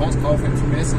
Verbrauchskauf messen.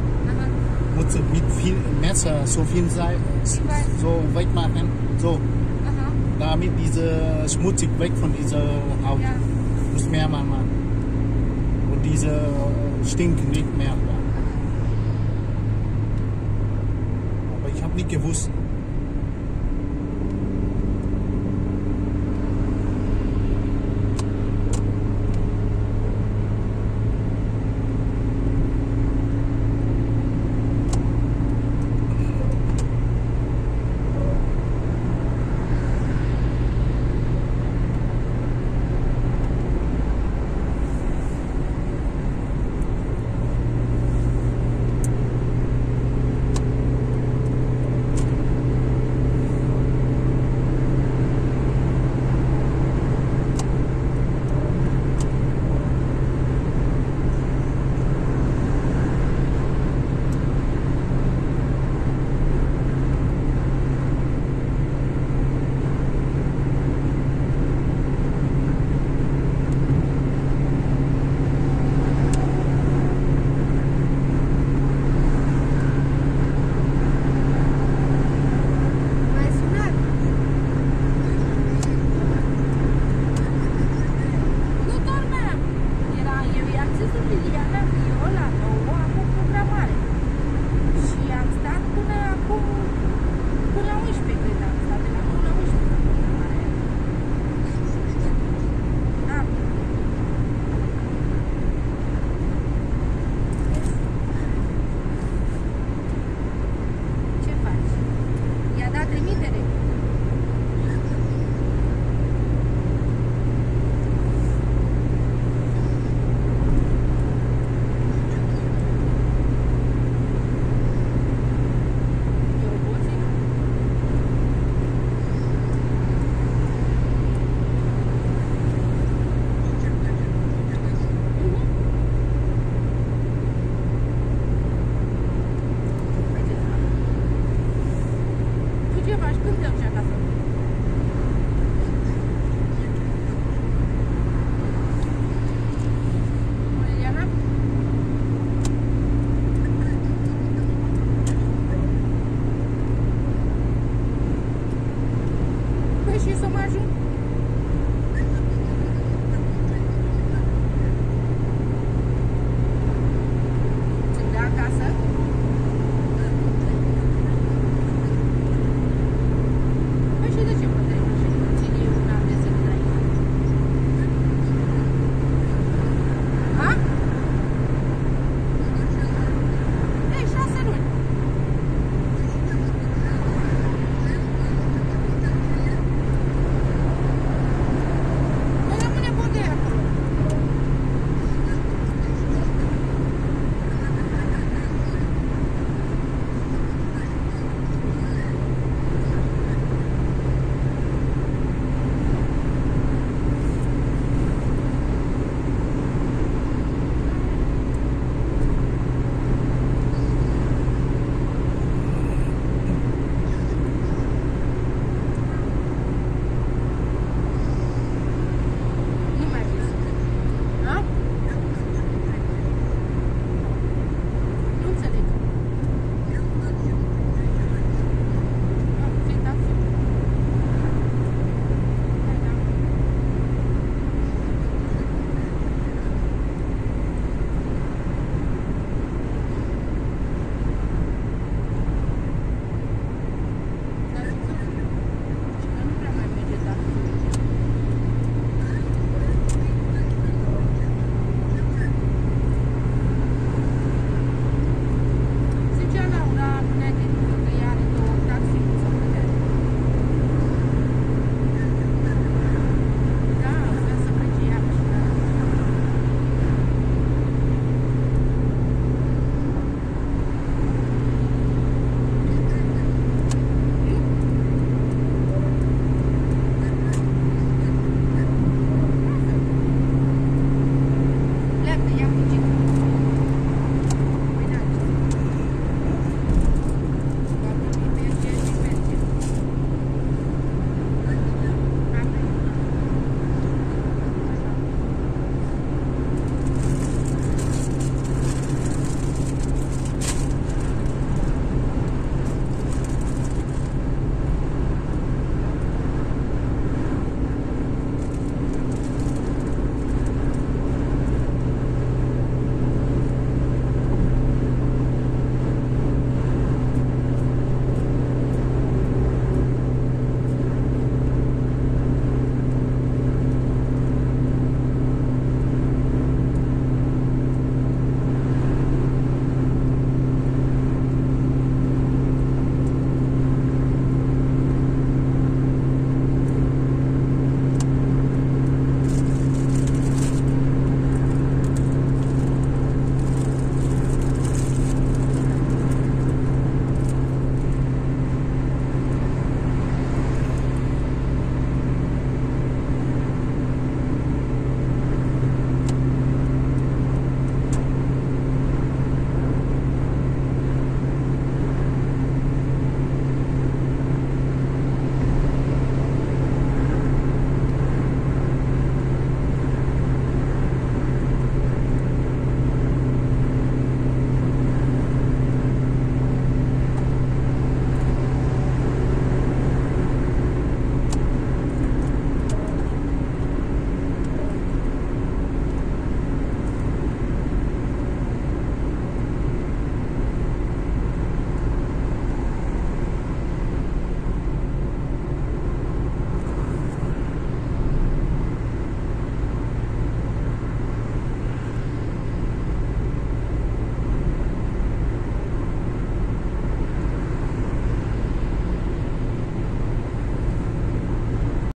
mit, mit viel Messer so viel Seil, so wegmachen, so. Aha. Damit diese schmutzig weg von dieser Haut. Ja. Muss mehr machen. Und diese äh, Stinken nicht mehr. Aber ich habe nicht gewusst. aqui mais